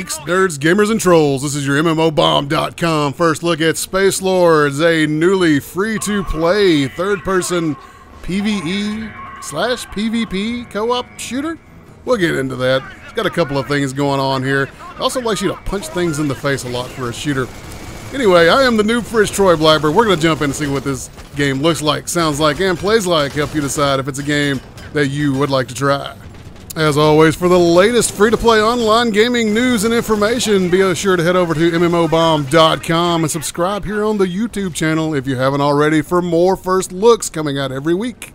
Geeks, nerds, gamers, and trolls, this is your MMOBomb.com first look at Spacelords, a newly free to play third person PvE slash PvP co op shooter. We'll get into that. It's got a couple of things going on here. It also likes you to punch things in the face a lot for a shooter. Anyway, I am the noob Fridge Troy Blackburn. We're going to jump in and see what this game looks like, sounds like, and plays like. Help you decide if it's a game that you would like to try. As always, for the latest free to play online gaming news and information, be sure to head over to MMOBomb.com and subscribe here on the YouTube channel if you haven't already for more first looks coming out every week.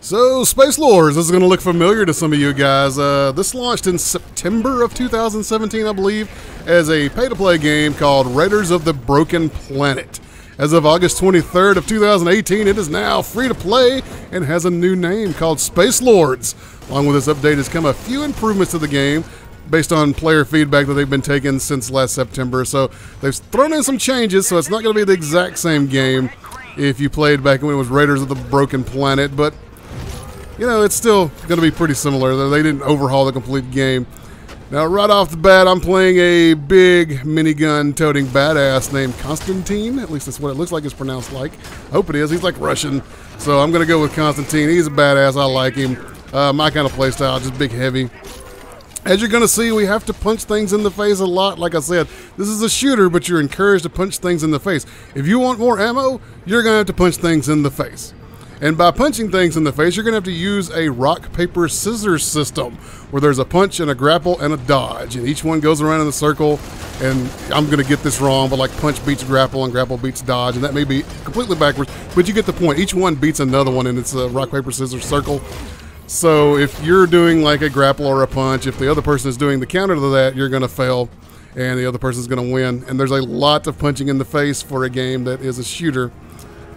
So, Spacelords, this is going to look familiar to some of you guys. Uh, this launched in September of 2017, I believe, as a pay to play game called Raiders of the Broken Planet. As of August 23rd of 2018, it is now free to play and has a new name called Spacelords. Along with this update has come a few improvements to the game based on player feedback that they've been taking since last September. So they've thrown in some changes, so it's not going to be the exact same game if you played back when it was Raiders of the Broken Planet, but you know, it's still going to be pretty similar. They didn't overhaul the complete game. Now, right off the bat, I'm playing a big minigun toting badass named Konstantin. At least that's what it looks like it's pronounced like. I hope it is. He's like Russian. So I'm going to go with Konstantin. He's a badass. I like him. Uh, my kind of playstyle, just big, heavy. As you're going to see, we have to punch things in the face a lot. Like I said, this is a shooter, but you're encouraged to punch things in the face. If you want more ammo, you're going to have to punch things in the face. And by punching things in the face, you're going to have to use a rock, paper, scissors system where there's a punch and a grapple and a dodge. And each one goes around in a circle. And I'm going to get this wrong, but like punch beats grapple and grapple beats dodge. And that may be completely backwards, but you get the point. Each one beats another one, and it's a rock, paper, scissors circle. So if you're doing like a grapple or a punch, if the other person is doing the counter to that, you're going to fail and the other person's going to win. And there's a lot of punching in the face for a game that is a shooter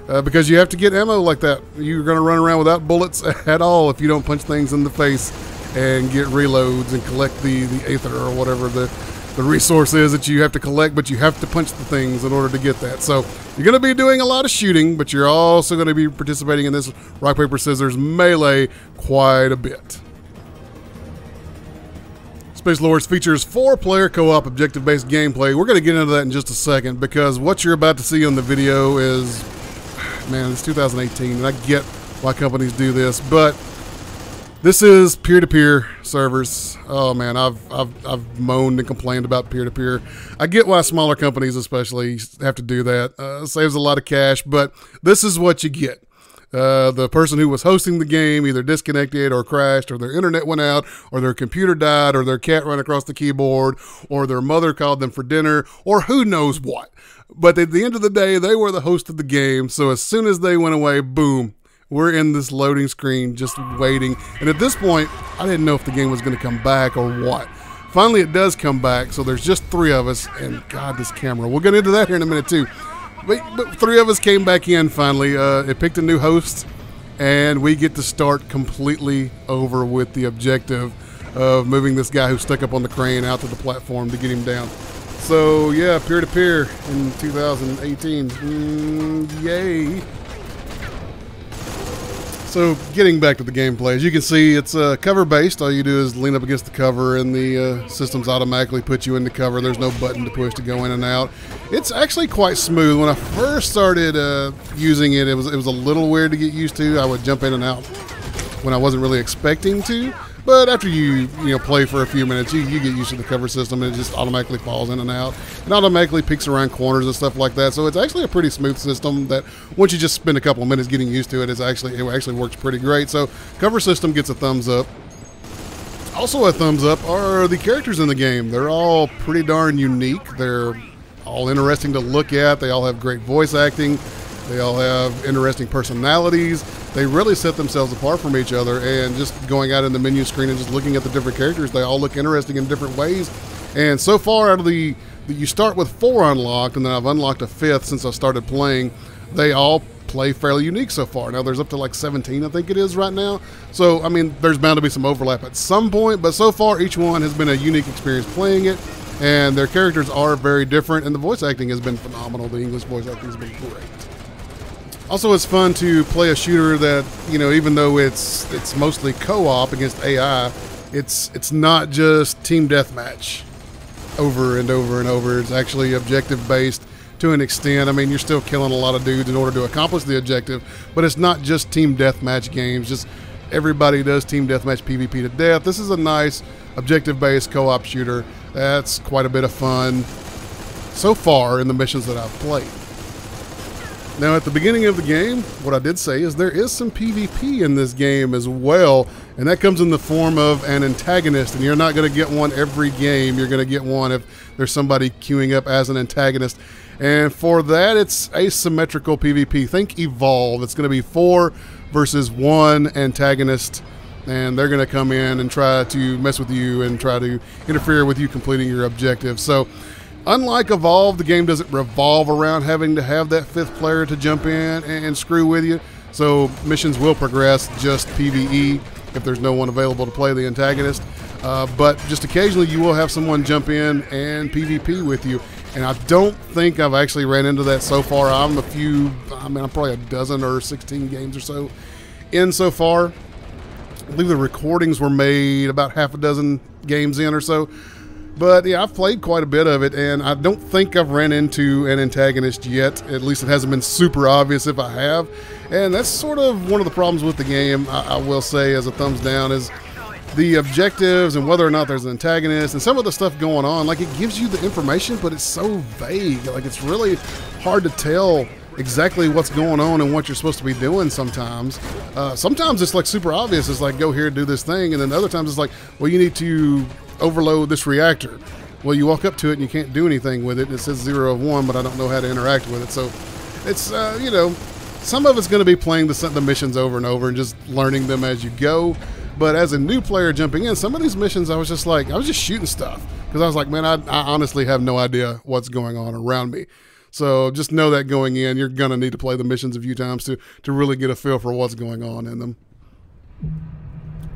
uh, because you have to get ammo like that. You're going to run around without bullets at all if you don't punch things in the face and get reloads and collect the, the aether or whatever the, the resource is that you have to collect, but you have to punch the things in order to get that. So you're going to be doing a lot of shooting, but you're also going to be participating in this rock, paper, scissors melee quite a bit. Spacelords features four player co op objective based gameplay. We're going to get into that in just a second because what you're about to see on the video is man, it's 2018, and I get why companies do this, but this is peer-to-peer servers. Oh man, I've I've I've moaned and complained about peer-to-peer. I get why smaller companies, especially, have to do that. Uh, saves a lot of cash, but this is what you get. Uh, the person who was hosting the game either disconnected or crashed, or their internet went out, or their computer died, or their cat ran across the keyboard, or their mother called them for dinner, or who knows what. But at the end of the day, they were the host of the game. So as soon as they went away, boom, we're in this loading screen just waiting. And at this point, I didn't know if the game was going to come back or what. Finally, it does come back. So there's just three of us. And God, this camera. We'll get into that here in a minute, too. But, but three of us came back in finally. Uh, it picked a new host. And we get to start completely over with the objective of moving this guy who stuck up on the crane out to the platform to get him down. So yeah, peer to peer in 2018. Mm, yay. So getting back to the gameplay, as you can see, it's uh, cover based. All you do is lean up against the cover, and the uh, systems automatically put you into cover. There's no button to push to go in and out. It's actually quite smooth. When I first started uh, using it, it was it was a little weird to get used to. I would jump in and out when I wasn't really expecting to. But after you you know play for a few minutes, you, you get used to the cover system and it just automatically falls in and out. It automatically peeks around corners and stuff like that. So it's actually a pretty smooth system that once you just spend a couple of minutes getting used to it, it's actually it actually works pretty great. So cover system gets a thumbs up. Also a thumbs up are the characters in the game. They're all pretty darn unique. They're all interesting to look at. They all have great voice acting. They all have interesting personalities. They really set themselves apart from each other. And just going out in the menu screen and just looking at the different characters, they all look interesting in different ways. And so far, out of the, you start with four unlocked, and then I've unlocked a fifth since I started playing. They all play fairly unique so far. Now there's up to like 17, I think it is right now. So I mean, there's bound to be some overlap at some point, but so far each one has been a unique experience playing it, and their characters are very different, and the voice acting has been phenomenal. The English voice acting has been great. Also, it's fun to play a shooter that you know, even though it's it's mostly co-op against AI, it's it's not just team deathmatch. over and over and over. It's actually objective based to an extent. I mean, you're still killing a lot of dudes in order to accomplish the objective, but it's not just team deathmatch games. Just everybody does team deathmatch PvP to death. This is a nice objective based co op shooter. That's quite a bit of fun so far in the missions that I've played. Now, at the beginning of the game, what I did say is there is some PvP in this game as well, and that comes in the form of an antagonist, and you're not going to get one every game. You're going to get one if there's somebody queuing up as an antagonist. And for that, it's asymmetrical PvP. Think Evolve. It's going to be four versus one antagonist, and they're going to come in and try to mess with you and try to interfere with you completing your objective. So, Unlike Evolve, the game doesn't revolve around having to have that fifth player to jump in and, screw with you. So missions will progress just PvE if there's no one available to play the antagonist. Uh, but just occasionally you will have someone jump in and PvP with you. And I don't think I've actually ran into that so far. I'm a few, I mean, I'm probably a dozen or 16 games or so in so far. I believe the recordings were made about half a dozen games in or so. But yeah, I've played quite a bit of it, and I don't think I've ran into an antagonist yet. At least it hasn't been super obvious if I have. And that's sort of one of the problems with the game, I, I will say, as a thumbs down, is the objectives and whether or not there's an antagonist and some of the stuff going on. Like, it gives you the information, but it's so vague. Like, it's really hard to tell exactly what's going on and what you're supposed to be doing sometimes. Uh, sometimes it's like super obvious. It's like, go here, do this thing. And then other times it's like, well, you need to overload this reactor. Well, you walk up to it and you can't do anything with it. And it says zero of one, but I don't know how to interact with it. So it's, uh, you know, some of it's going to be playing the, the missions over and over and just learning them as you go. But as a new player jumping in, some of these missions I was just like, I was just shooting stuff because I was like, man, I, I honestly have no idea what's going on around me. So just know that going in, you're going to need to play the missions a few times to, to really get a feel for what's going on in them.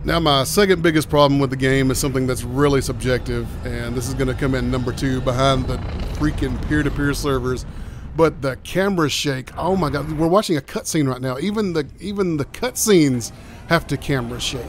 Now, my second biggest problem with the game is something that's really subjective, and this is going to come in number two behind the freaking peer to peer servers. But the camera shake, oh my god, we're watching a cutscene right now. Even the even the cutscenes have to camera shake.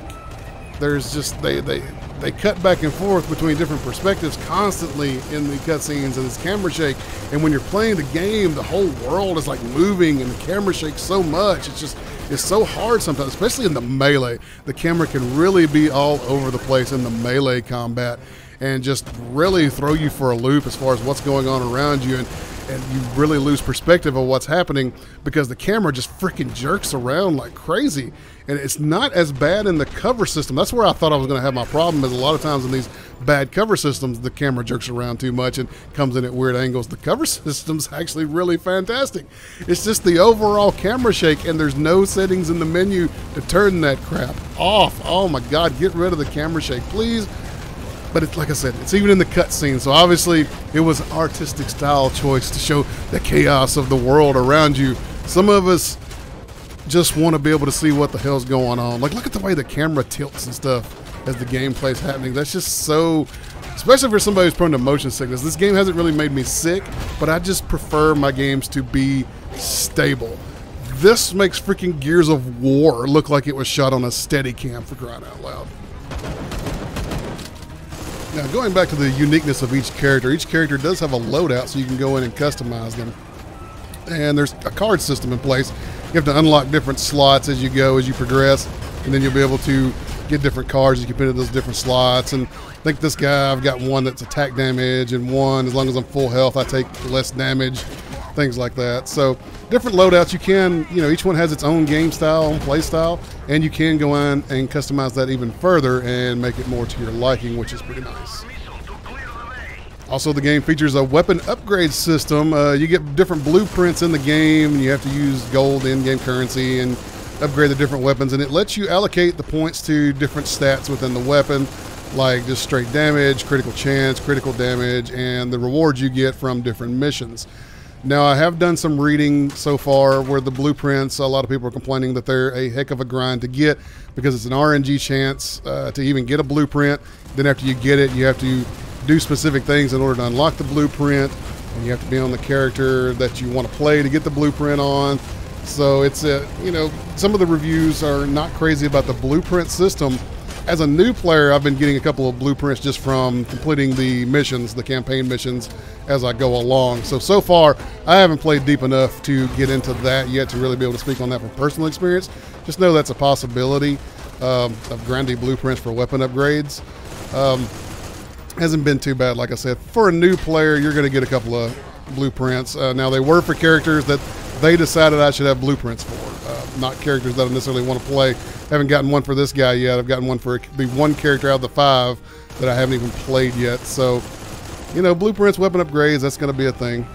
There's just they they they cut back and forth between different perspectives constantly in the cutscenes and this camera shake. And when you're playing the game, the whole world is like moving and the camera shakes so much. It's just it's so hard sometimes, especially in the melee. The camera can really be all over the place in the melee combat and just really throw you for a loop as far as what's going on around you. And and you really lose perspective of what's happening because the camera just freaking jerks around like crazy. And it's not as bad in the cover system. That's where I thought I was going to have my problem. Is a lot of times in these bad cover systems, the camera jerks around too much and comes in at weird angles. The cover system's actually really fantastic. It's just the overall camera shake, and there's no settings in the menu to turn that crap off. Oh my God, get rid of the camera shake, please. But it's like I said, it's even in the cutscene. So obviously, it was an artistic style choice to show the chaos of the world around you. Some of us just want to be able to see what the hell's going on. Like, look at the way the camera tilts and stuff as the gameplay's happening. That's just so, especially for somebody who's prone to motion sickness. This game hasn't really made me sick, but I just prefer my games to be stable. This makes freaking Gears of War look like it was shot on a steady cam for crying out loud. Now, going back to the uniqueness of each character, each character does have a loadout, so you can go in and customize them. And there's a card system in place. You have to unlock different slots as you go, as you progress, and then you'll be able to get different cards you can put in those different slots. And I think this guy, I've got one that's attack damage, and one, as long as I'm full health, I take less damage, things like that. So different loadouts. You can, you know, each one has its own game style, own play style, and you can go in and customize that even further and make it more to your liking, which is pretty nice. Also, the game features a weapon upgrade system. Uh, you get different blueprints in the game, and you have to use gold in-game currency and upgrade the different weapons. And it lets you allocate the points to different stats within the weapon, like just straight damage, critical chance, critical damage, and the rewards you get from different missions. Now, I have done some reading so far where the blueprints, a lot of people are complaining that they're a heck of a grind to get because it's an RNG chance uh, to even get a blueprint. Then, after you get it, you have to do specific things in order to unlock the blueprint, and you have to be on the character that you want to play to get the blueprint on. So, it's a, you know, some of the reviews are not crazy about the blueprint system, as a new player, I've been getting a couple of blueprints just from completing the missions, the campaign missions, as I go along. So, so far, I haven't played deep enough to get into that yet to really be able to speak on that from personal experience. Just know that's a possibility um, of grindy blueprints for weapon upgrades. Um, hasn't been too bad, like I said. For a new player, you're going to get a couple of blueprints. Uh, now, they were for characters that they decided I should have blueprints for, uh, not characters that I necessarily want to play. I Haven't gotten one for this guy yet. I've gotten one for the one character out of the five that I haven't even played yet. So, you know, blueprints, weapon upgrades, that's going to be a thing.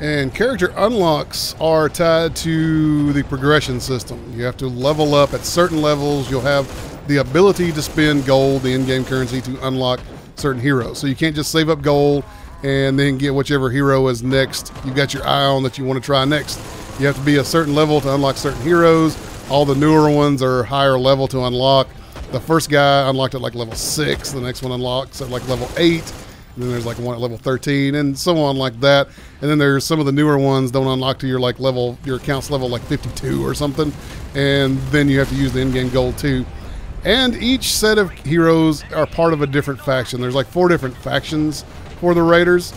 And character unlocks are tied to the progression system. You have to level up at certain levels. You'll have the ability to spend gold, the in-game currency, to unlock certain heroes. So you can't just save up gold and then get whichever hero is next. You've got your eye on that you want to try next. You have to be a certain level to unlock certain heroes. All the newer ones are higher level to unlock. The first guy unlocked at like level six. The next one unlocks at like level eight. And then there's like one at level 13 and so on like that. And then there's some of the newer ones don't unlock to your like level, your account's level like 52 or something. And then you have to use the in-game gold too. And each set of heroes are part of a different faction. There's like four different factions for the Raiders.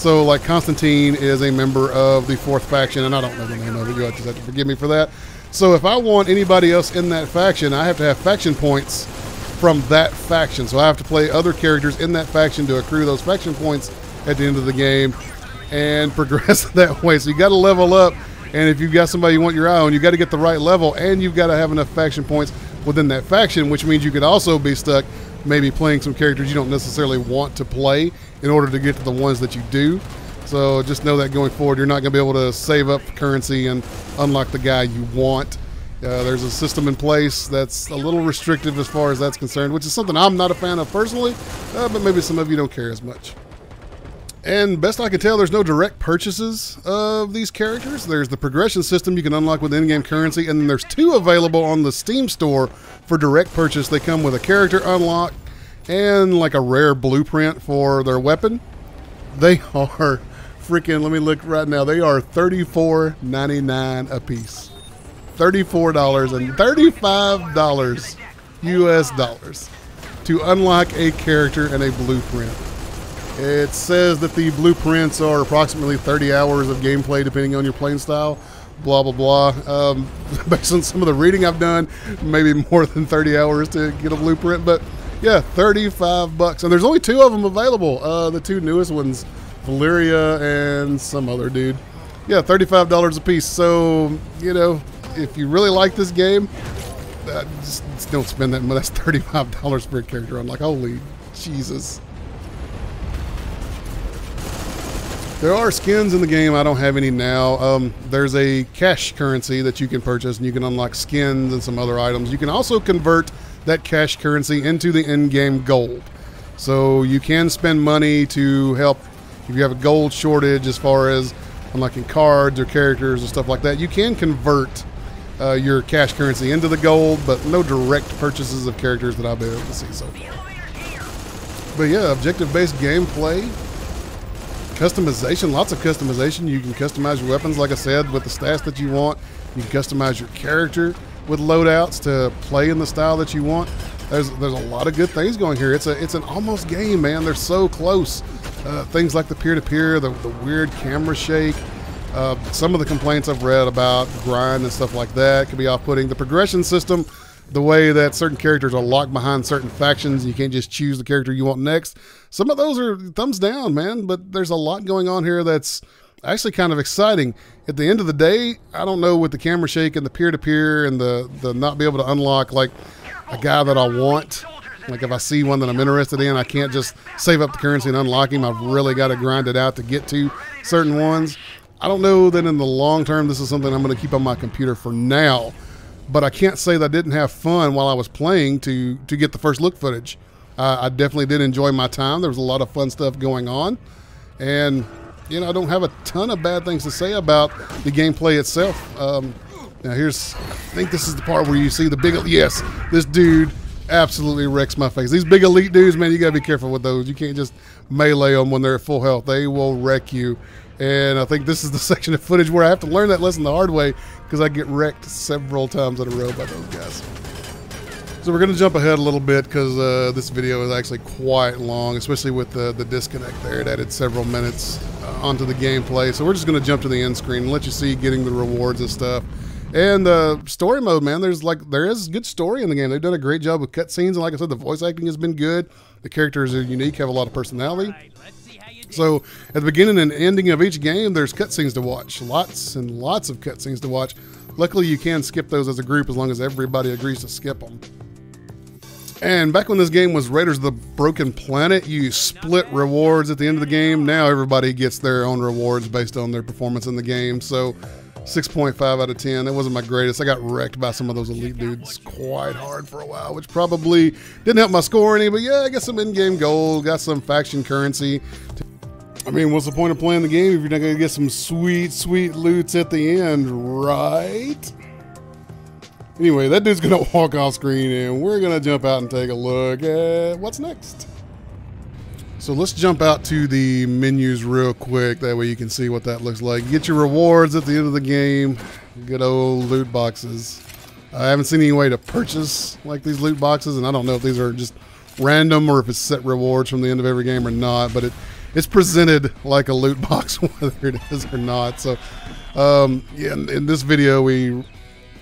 So like Constantine is a member of the fourth faction, and I don't know the name of it. You just have to forgive me for that. So if I want anybody else in that faction, I have to have faction points from that faction. So I have to play other characters in that faction to accrue those faction points at the end of the game and progress that way. So you got to level up, and if you've got somebody you want your eye on, you got to get the right level, and you've got to have enough faction points within that faction, which means you could also be stuck maybe playing some characters you don't necessarily want to play in order to get to the ones that you do. So just know that going forward, you're not going to be able to save up currency and unlock the guy you want. Uh, there's a system in place that's a little restrictive as far as that's concerned, which is something I'm not a fan of personally, uh, but maybe some of you don't care as much. And best I can tell, there's no direct purchases of these characters. There's the progression system you can unlock with in-game currency, and then there's two available on the Steam store for direct purchase. They come with a character unlock and like a rare blueprint for their weapon. They are freaking, let me look right now. They are $34.99 a piece. $34 and $35 US dollars to unlock a character and a blueprint. It says that the blueprints are approximately 30 hours of gameplay depending on your playing style. Blah, blah, blah. Um, based on some of the reading I've done, maybe more than 30 hours to get a blueprint. But yeah, 35 bucks. And there's only two of them available. Uh, the two newest ones Valeria and some other dude. Yeah, $35 a piece. So, you know, if you really like this game, uh, just, just, don't spend that much. That's $35 for a character. I'm like, holy Jesus. There are skins in the game. I don't have any now. Um, there's a cash currency that you can purchase, and you can unlock skins and some other items. You can also convert that cash currency into the in-game gold. So you can spend money to help if you have a gold shortage as far as unlocking cards or characters and stuff like that, you can convert uh, your cash currency into the gold, but no direct purchases of characters that I've been able to see so far. But yeah, objective-based gameplay, customization, lots of customization. You can customize your weapons, like I said, with the stats that you want. You can customize your character with loadouts to play in the style that you want. There's there's a lot of good things going here. It's a it's an almost game, man. They're so close. Uh, things like the peer-to-peer, the, the weird camera shake. Uh, some of the complaints I've read about grind and stuff like that can be off-putting. The progression system, the way that certain characters are locked behind certain factions, you can't just choose the character you want next. Some of those are thumbs down, man. But there's a lot going on here that's actually kind of exciting. At the end of the day, I don't know with the camera shake and the peer-to-peer and the the not be able to unlock like a guy that I want like if I see one that I'm interested in, I can't just save up the currency and unlock him. I've really got to grind it out to get to certain ones. I don't know that in the long term this is something I'm going to keep on my computer for now, but I can't say that I didn't have fun while I was playing to to get the first look footage. Uh, I definitely did enjoy my time. There was a lot of fun stuff going on, and you know I don't have a ton of bad things to say about the gameplay itself. Um, now here's, I think this is the part where you see the big, yes, this dude absolutely wrecks my face. These big elite dudes, man, you gotta be careful with those. You can't just melee them when they're at full health. They will wreck you. And I think this is the section of footage where I have to learn that lesson the hard way because I get wrecked several times in a row by those guys. So we're going to jump ahead a little bit because uh, this video is actually quite long, especially with the, the disconnect there. It added several minutes uh, onto the gameplay. So we're just going to jump to the end screen and let you see getting the rewards and stuff. And uh, story mode, man, there's like there is good story in the game. They've done a great job with cutscenes, and like I said, the voice acting has been good. The characters are unique, have a lot of personality. So at the beginning and ending of each game, there's cutscenes to watch. Lots and lots of cutscenes to watch. Luckily, you can skip those as a group as long as everybody agrees to skip them. And back when this game was Raiders of the Broken Planet, you split rewards at the end of the game. Now everybody gets their own rewards based on their performance in the game. So 6.5 out of 10. That wasn't my greatest. I got wrecked by some of those elite dudes quite hard for a while, which probably didn't help my score any. But yeah, I got some in-game gold, got some faction currency. I mean, what's the point of playing the game if you're not going to get some sweet, sweet loots at the end, right? Anyway, that dude's gonna walk off screen and we're gonna jump out and take a look at what's next. So let's jump out to the menus real quick. That way you can see what that looks like. Get your rewards at the end of the game. Good old loot boxes. I haven't seen any way to purchase like these loot boxes, and I don't know if these are just random or if it's set rewards from the end of every game or not. But it it's presented like a loot box, whether it is or not. So um, yeah, in, in this video we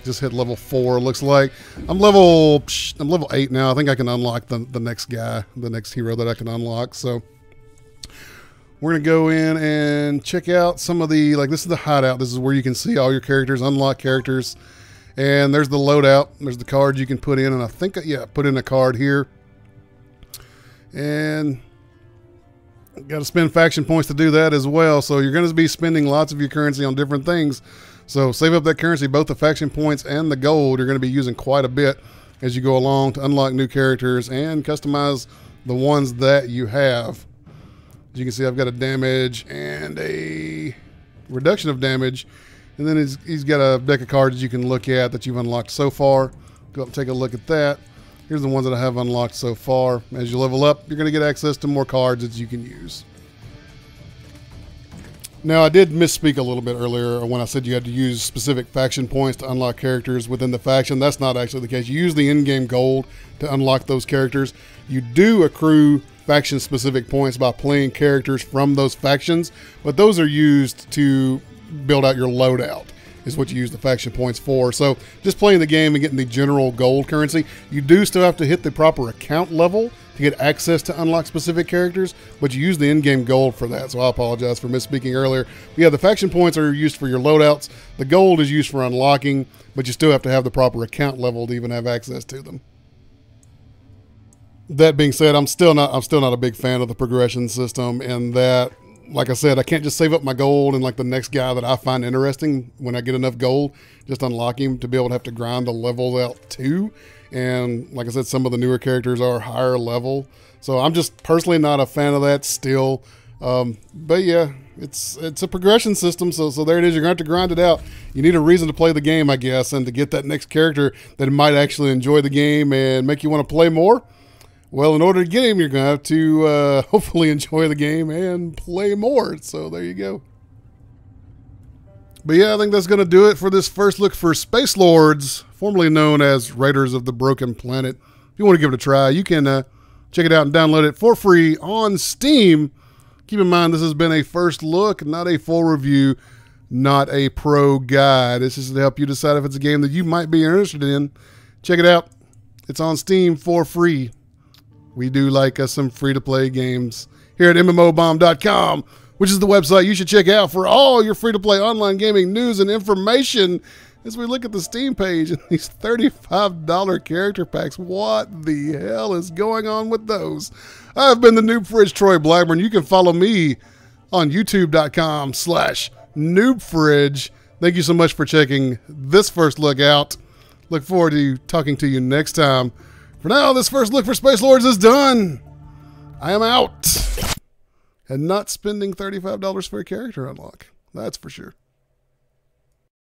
just hit level four. Looks like I'm level I'm level eight now. I think I can unlock the the next guy, the next hero that I can unlock. So we're gonna go in and check out some of the like this is the hideout. This is where you can see all your characters, unlock characters, and there's the loadout. There's the cards you can put in, and I think yeah, put in a card here, and got to spend faction points to do that as well. So you're going to be spending lots of your currency on different things. So save up that currency, both the faction points and the gold. You're going to be using quite a bit as you go along to unlock new characters and customize the ones that you have. As you can see, I've got a damage and a reduction of damage. And then he's, he's got a deck of cards you can look at that you've unlocked so far. Go up and take a look at that. Here's the ones that I have unlocked so far. As you level up, you're going to get access to more cards that you can use. Now, I did misspeak a little bit earlier when I said you had to use specific faction points to unlock characters within the faction. That's not actually the case. You use the in-game gold to unlock those characters. You do accrue faction-specific points by playing characters from those factions, but those are used to build out your loadout is what you use the faction points for. So just playing the game and getting the general gold currency, you do still have to hit the proper account level to get access to unlock specific characters, but you use the in-game gold for that. So I apologize for misspeaking earlier. But yeah, the faction points are used for your loadouts. The gold is used for unlocking, but you still have to have the proper account level to even have access to them. That being said, I'm still not I'm still not a big fan of the progression system and that like I said, I can't just save up my gold and like the next guy that I find interesting when I get enough gold, just unlock him to be able to have to grind the levels out too. And like I said, some of the newer characters are higher level. So I'm just personally not a fan of that still. Um, but yeah, it's it's a progression system. So so there it is. You're going to have to grind it out. You need a reason to play the game, I guess, and to get that next character that might actually enjoy the game and make you want to play more. Well, in order to get him, you're going to have to uh, hopefully enjoy the game and play more. So there you go. But yeah, I think that's going to do it for this first look for Spacelords, formerly known as Raiders of the Broken Planet. If you want to give it a try, you can uh, check it out and download it for free on Steam. Keep in mind, this has been a first look, not a full review, not a pro guide. This is to help you decide if it's a game that you might be interested in. Check it out. It's on Steam for free. We do like us some free to play games here at MMOBomb.com, which is the website you should check out for all your free to play online gaming news and information. As we look at the Steam page and these $35 character packs, what the hell is going on with those? I've been the Noob Fridge Troy Blackburn. You can follow me on youtube.com slash noobfridge. Thank you so much for checking this first look out. Look forward to talking to you next time. For now, this first look for Spacelords is done. I am out. And not spending $35 for a character unlock. That's for sure.